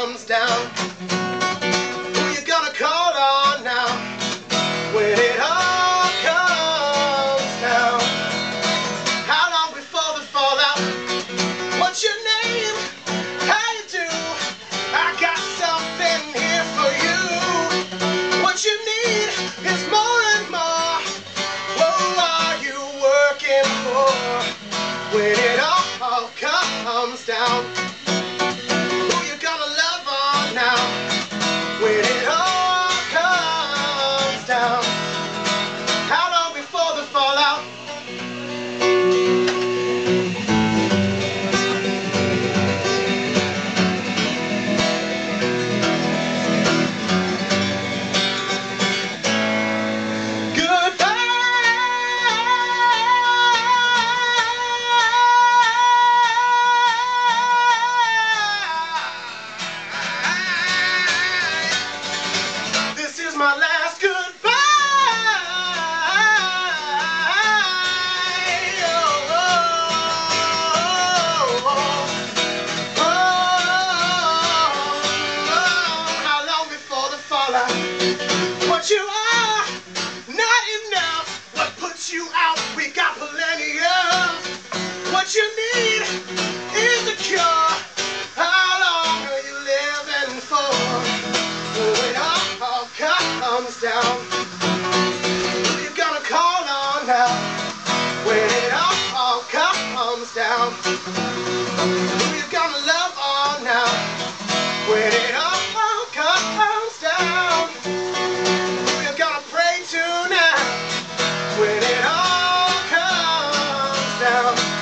comes down. Who you gonna call on now? When it all comes down. How long before the fallout? What's your name? How you do? I got something here for you. What you need is more and more. Who are you working for? When it all comes down. You out, we got plenty of. What you need is a cure. How long are you living for? When it all comes down, who you gonna call on now? When it all comes down, down.